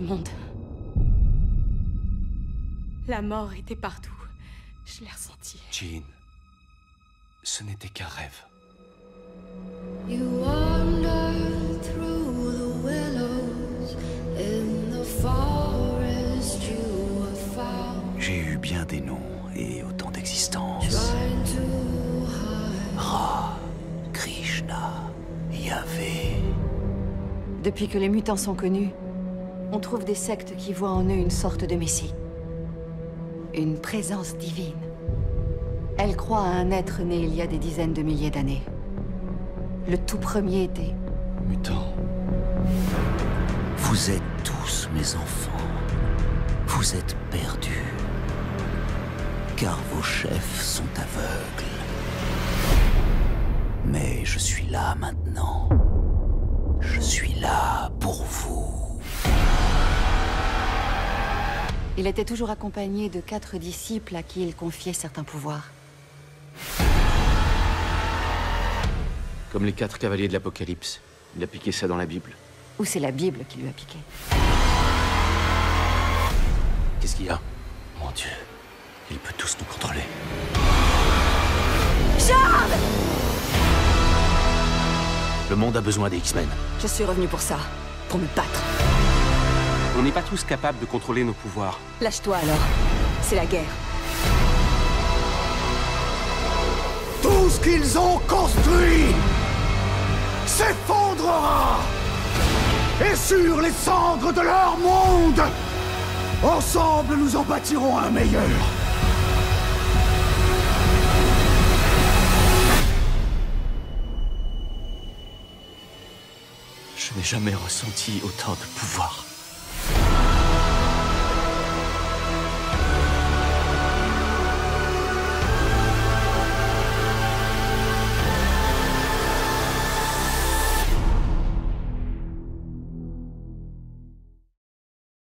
monde. La mort était partout. Je l'ai ressenti. Jean, ce n'était qu'un rêve. You wander through the willows in the forest you have found. J'ai eu bien des noms et autant d'existences. Ra, Krishna, Yahvé. Depuis que les mutants sont connus, on trouve des sectes qui voient en eux une sorte de messie. Une présence divine. Elles croient à un être né il y a des dizaines de milliers d'années. Le tout premier était Mutant. Vous êtes tous mes enfants. Vous êtes perdus. Car vos chefs sont aveugles. Mais je suis là maintenant. Je suis là pour vous. Il était toujours accompagné de quatre disciples à qui il confiait certains pouvoirs. Comme les quatre cavaliers de l'Apocalypse. Il a piqué ça dans la Bible. Ou c'est la Bible qui lui a piqué. Qu'est-ce qu'il y a? Mon Dieu, il peut tous nous contrôler. Le monde a besoin des X-Men. Je suis revenu pour ça. Pour me battre. On n'est pas tous capables de contrôler nos pouvoirs. Lâche-toi alors. C'est la guerre. Tout ce qu'ils ont construit s'effondrera Et sur les cendres de leur monde, ensemble nous en bâtirons un meilleur. Je n'ai jamais ressenti autant de pouvoir.